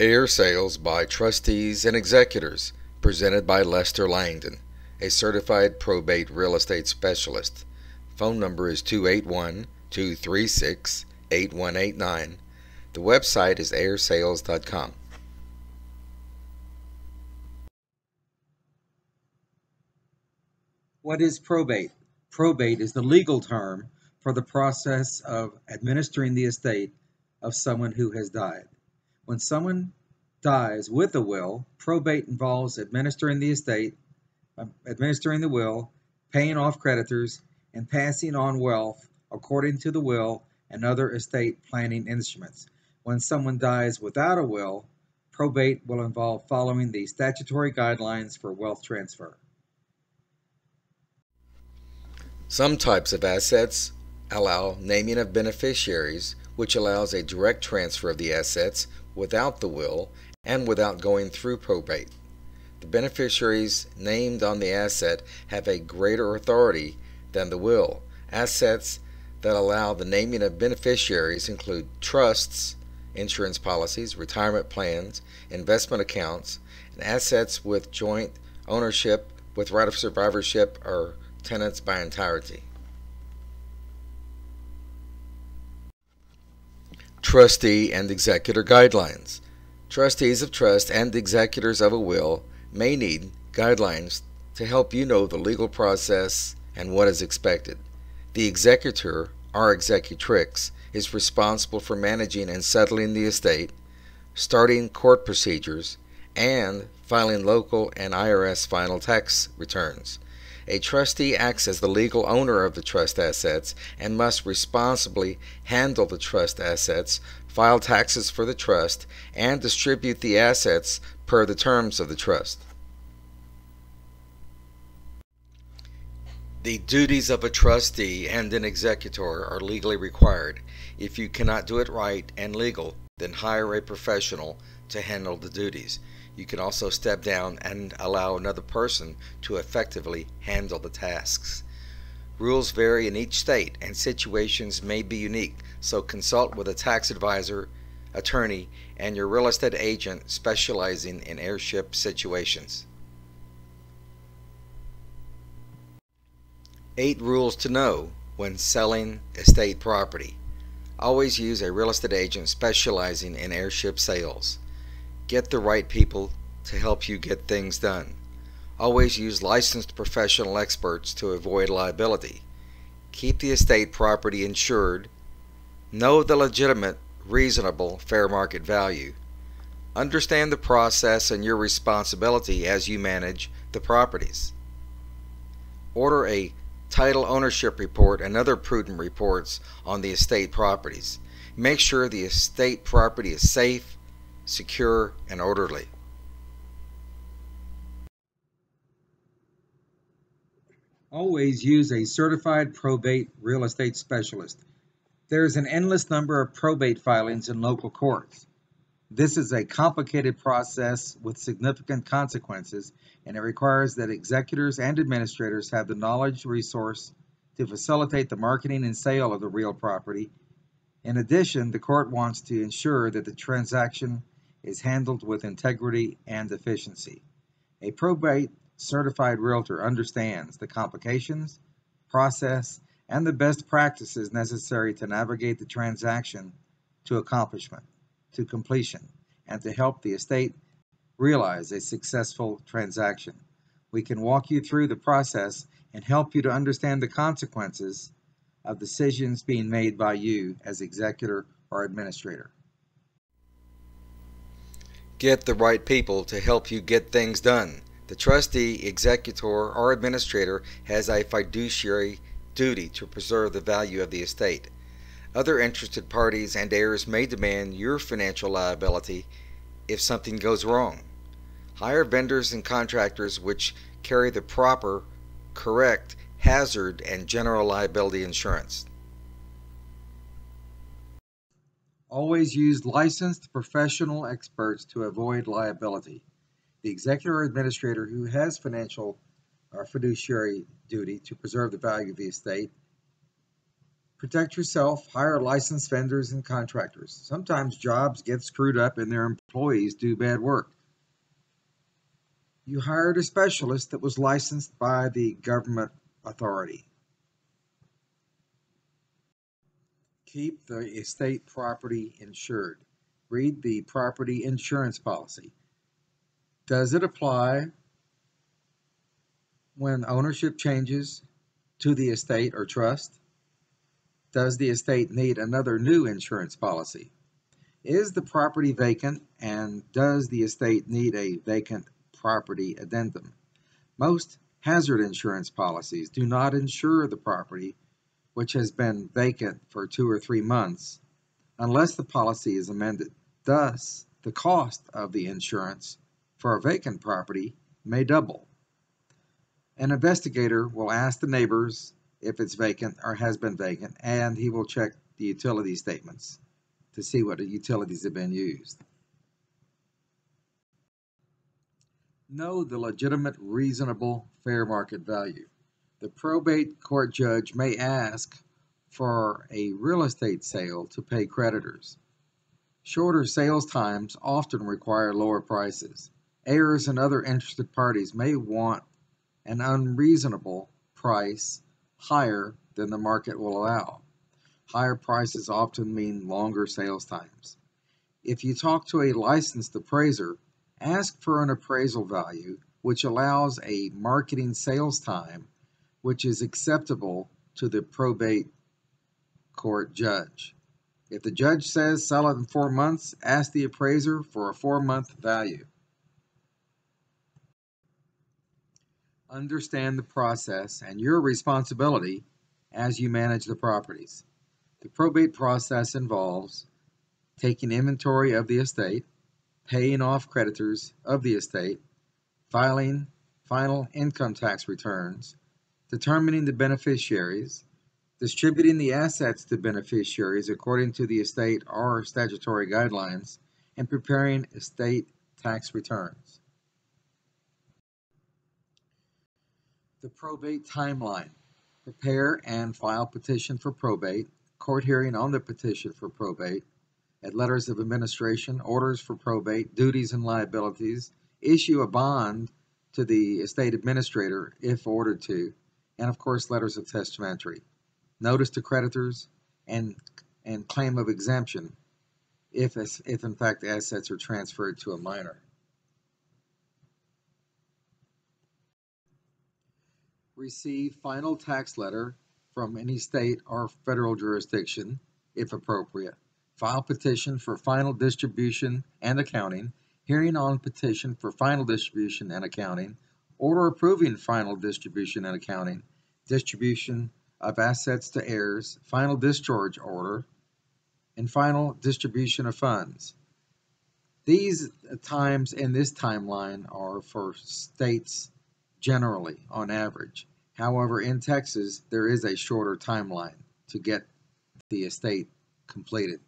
Heir Sales by Trustees and Executors, presented by Lester Langdon, a certified probate real estate specialist. Phone number is 281 236 8189. The website is heirsales.com. What is probate? Probate is the legal term for the process of administering the estate of someone who has died. When someone dies with a will, probate involves administering the estate, um, administering the will, paying off creditors, and passing on wealth according to the will and other estate planning instruments. When someone dies without a will, probate will involve following the statutory guidelines for wealth transfer. Some types of assets allow naming of beneficiaries, which allows a direct transfer of the assets without the will and without going through probate. The beneficiaries named on the asset have a greater authority than the will. Assets that allow the naming of beneficiaries include trusts, insurance policies, retirement plans, investment accounts, and assets with joint ownership with right of survivorship or tenants by entirety. Trustee and Executor Guidelines Trustees of trust and executors of a will may need guidelines to help you know the legal process and what is expected. The executor, or executrix, is responsible for managing and settling the estate, starting court procedures, and filing local and IRS final tax returns. A trustee acts as the legal owner of the trust assets and must responsibly handle the trust assets, file taxes for the trust, and distribute the assets per the terms of the trust. The duties of a trustee and an executor are legally required. If you cannot do it right and legal, then hire a professional to handle the duties. You can also step down and allow another person to effectively handle the tasks. Rules vary in each state and situations may be unique, so consult with a tax advisor, attorney, and your real estate agent specializing in heirship situations. 8 Rules to Know when selling estate property. Always use a real estate agent specializing in heirship sales. Get the right people to help you get things done. Always use licensed professional experts to avoid liability. Keep the estate property insured. Know the legitimate, reasonable, fair market value. Understand the process and your responsibility as you manage the properties. Order a title ownership report and other prudent reports on the estate properties. Make sure the estate property is safe, secure, and orderly. Always use a certified probate real estate specialist. There is an endless number of probate filings in local courts. This is a complicated process with significant consequences, and it requires that executors and administrators have the knowledge resource to facilitate the marketing and sale of the real property. In addition, the court wants to ensure that the transaction is handled with integrity and efficiency. A probate certified realtor understands the complications, process, and the best practices necessary to navigate the transaction to accomplishment, to completion, and to help the estate realize a successful transaction. We can walk you through the process and help you to understand the consequences of decisions being made by you as executor or administrator. Get the right people to help you get things done. The trustee, executor, or administrator has a fiduciary duty to preserve the value of the estate. Other interested parties and heirs may demand your financial liability if something goes wrong. Hire vendors and contractors which carry the proper, correct, hazard, and general liability insurance. Always use licensed professional experts to avoid liability. The executor or administrator who has financial or fiduciary duty to preserve the value of the estate Protect yourself, hire licensed vendors and contractors. Sometimes jobs get screwed up and their employees do bad work. You hired a specialist that was licensed by the government authority. Keep the estate property insured. Read the property insurance policy. Does it apply when ownership changes to the estate or trust? Does the estate need another new insurance policy? Is the property vacant and does the estate need a vacant property addendum? Most hazard insurance policies do not insure the property which has been vacant for two or three months unless the policy is amended. Thus, the cost of the insurance for a vacant property may double. An investigator will ask the neighbors if it's vacant or has been vacant, and he will check the utility statements to see what utilities have been used. Know the legitimate, reasonable, fair market value. The probate court judge may ask for a real estate sale to pay creditors. Shorter sales times often require lower prices. Heirs and other interested parties may want an unreasonable price higher than the market will allow. Higher prices often mean longer sales times. If you talk to a licensed appraiser, ask for an appraisal value which allows a marketing sales time which is acceptable to the probate court judge. If the judge says sell it in four months, ask the appraiser for a four month value. understand the process and your responsibility as you manage the properties. The probate process involves taking inventory of the estate, paying off creditors of the estate, filing final income tax returns, determining the beneficiaries, distributing the assets to beneficiaries according to the estate or statutory guidelines, and preparing estate tax returns. The probate timeline. Prepare and file petition for probate, court hearing on the petition for probate, at letters of administration, orders for probate, duties and liabilities, issue a bond to the estate administrator if ordered to, and of course letters of testamentary, notice to creditors, and and claim of exemption if if in fact assets are transferred to a minor. receive final tax letter from any state or federal jurisdiction, if appropriate. File petition for final distribution and accounting, hearing on petition for final distribution and accounting, order approving final distribution and accounting, distribution of assets to heirs, final discharge order, and final distribution of funds. These times in this timeline are for states generally on average. However, in Texas, there is a shorter timeline to get the estate completed.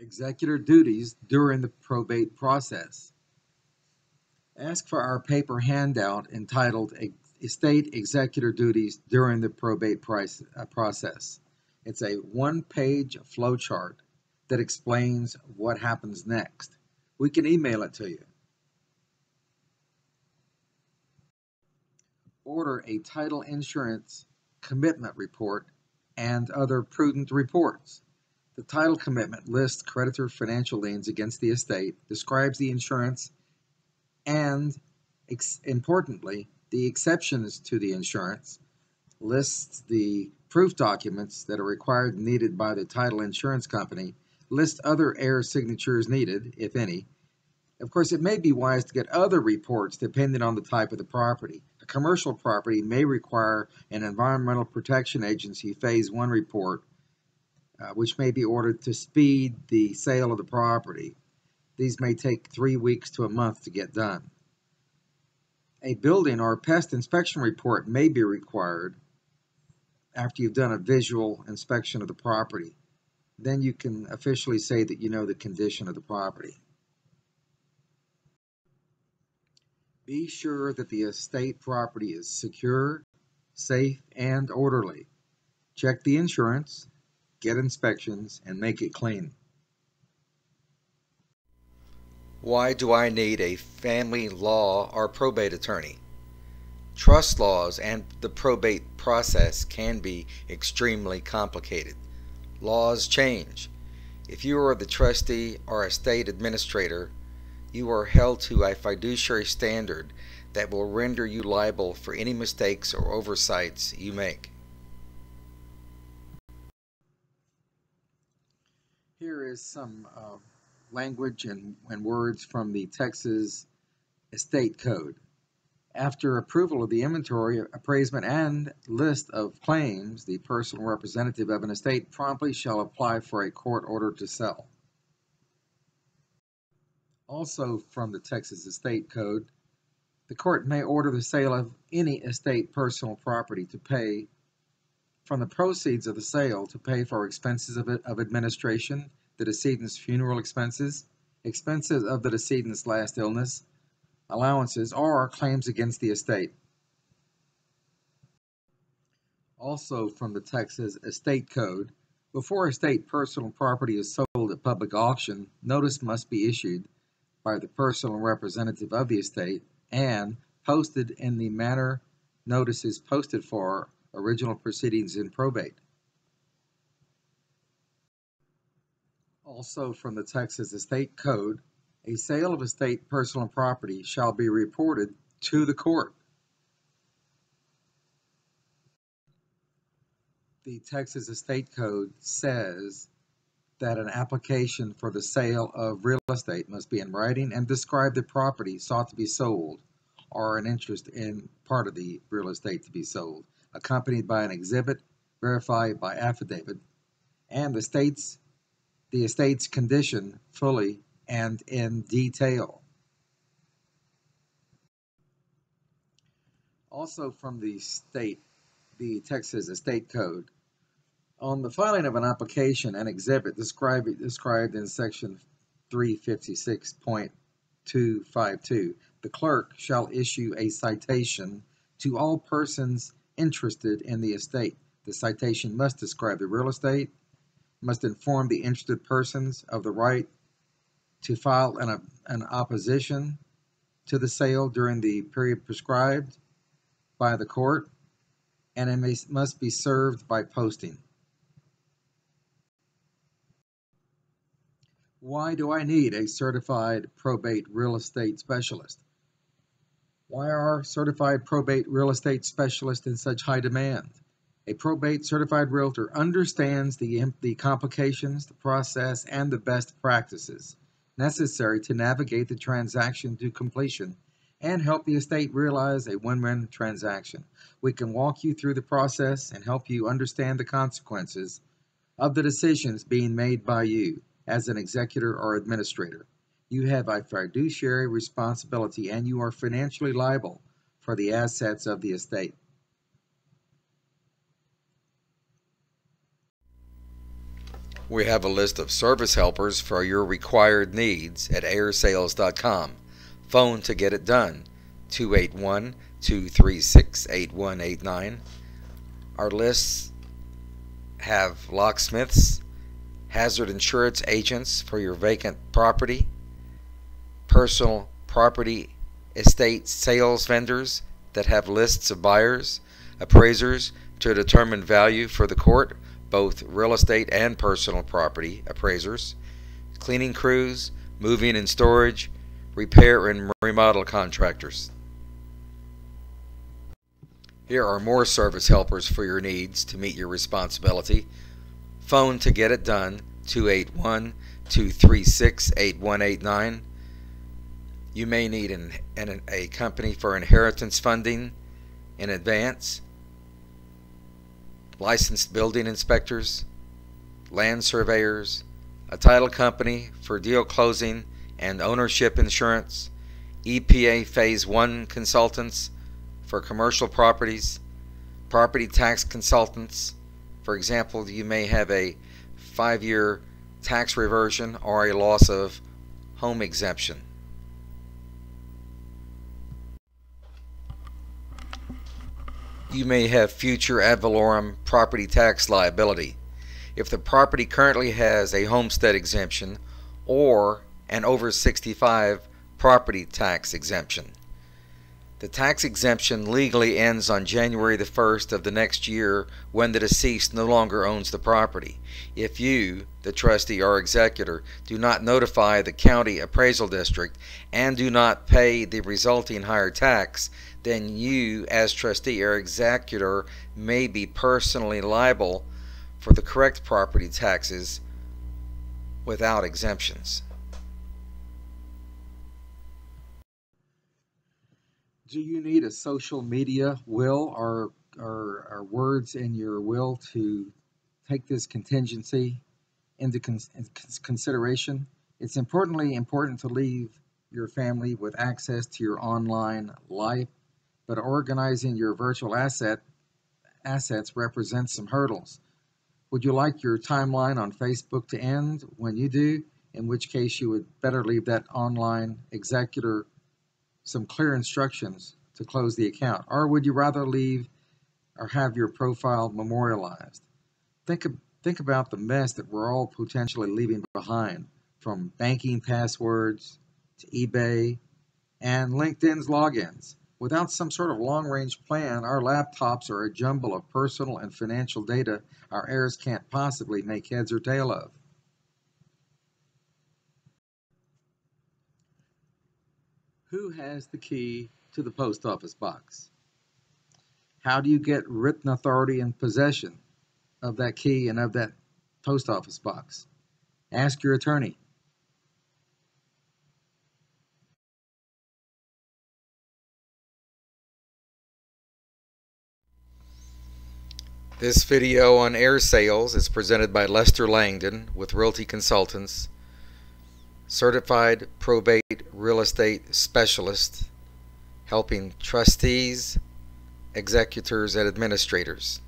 Executor duties during the probate process. Ask for our paper handout entitled Estate Executor Duties During the Probate price, uh, Process. It's a one page flowchart that explains what happens next. We can email it to you. order a title insurance commitment report and other prudent reports. The title commitment lists creditor financial liens against the estate, describes the insurance, and importantly, the exceptions to the insurance, lists the proof documents that are required and needed by the title insurance company, list other heir signatures needed, if any. Of course, it may be wise to get other reports depending on the type of the property A commercial property may require an Environmental Protection Agency Phase 1 report, uh, which may be ordered to speed the sale of the property. These may take three weeks to a month to get done. A building or pest inspection report may be required after you've done a visual inspection of the property. Then you can officially say that you know the condition of the property. Be sure that the estate property is secure, safe, and orderly. Check the insurance, get inspections, and make it clean. Why do I need a family law or probate attorney? Trust laws and the probate process can be extremely complicated. Laws change. If you are the trustee or estate administrator, you are held to a fiduciary standard that will render you liable for any mistakes or oversights you make. Here is some uh, language and, and words from the Texas Estate Code. After approval of the inventory, appraisement, and list of claims, the personal representative of an estate promptly shall apply for a court order to sell. Also from the Texas Estate Code, the court may order the sale of any estate personal property to pay from the proceeds of the sale to pay for expenses of, of administration, the decedent's funeral expenses, expenses of the decedent's last illness, allowances, or claims against the estate. Also from the Texas Estate Code, before estate personal property is sold at public auction, notice must be issued by the personal representative of the estate and posted in the manner notices posted for original proceedings in probate. Also from the Texas Estate Code, a sale of estate personal property shall be reported to the court. The Texas Estate Code says that an application for the sale of real estate must be in writing and describe the property sought to be sold or an interest in part of the real estate to be sold, accompanied by an exhibit verified by affidavit, and the state's the estate's condition fully and in detail. Also from the state, the Texas Estate Code, on the filing of an application, an exhibit described, described in section 356.252, the clerk shall issue a citation to all persons interested in the estate. The citation must describe the real estate, must inform the interested persons of the right to file an, an opposition to the sale during the period prescribed by the court, and it may, must be served by posting. Why do I need a certified probate real estate specialist? Why are certified probate real estate specialists in such high demand? A probate certified realtor understands the, the complications, the process, and the best practices necessary to navigate the transaction to completion and help the estate realize a win-win transaction. We can walk you through the process and help you understand the consequences of the decisions being made by you as an executor or administrator. You have a fiduciary responsibility and you are financially liable for the assets of the estate. We have a list of service helpers for your required needs at heirsales.com. Phone to get it done 281 236 8189. Our lists have locksmiths, hazard insurance agents for your vacant property, personal property estate sales vendors that have lists of buyers, appraisers to determine value for the court, both real estate and personal property appraisers, cleaning crews, moving and storage, repair and remodel contractors. Here are more service helpers for your needs to meet your responsibility. Phone to get it done 281 236 8189. You may need an, an, a company for inheritance funding in advance, licensed building inspectors, land surveyors, a title company for deal closing and ownership insurance, EPA Phase 1 consultants for commercial properties, property tax consultants, for example, you may have a five year tax reversion or a loss of home exemption. You may have future ad valorem property tax liability. If the property currently has a homestead exemption or an over 65 property tax exemption. The tax exemption legally ends on January the 1st of the next year when the deceased no longer owns the property. If you, the trustee or executor, do not notify the county appraisal district and do not pay the resulting higher tax, then you, as trustee or executor, may be personally liable for the correct property taxes without exemptions. Do you need a social media will or, or, or words in your will to take this contingency into con consideration? It's importantly important to leave your family with access to your online life, but organizing your virtual asset assets represents some hurdles. Would you like your timeline on Facebook to end when you do? In which case you would better leave that online executor some clear instructions to close the account? Or would you rather leave or have your profile memorialized? Think, think about the mess that we're all potentially leaving behind from banking passwords to eBay and LinkedIn's logins. Without some sort of long range plan, our laptops are a jumble of personal and financial data our heirs can't possibly make heads or tail of. Who has the key to the post office box? How do you get written authority and possession of that key and of that post office box? Ask your attorney. This video on heir sales is presented by Lester Langdon with Realty Consultants certified probate real estate specialist helping trustees, executors, and administrators.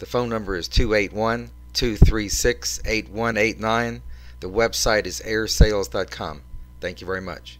The phone number is 281 236 8189. The website is heirsales.com. Thank you very much.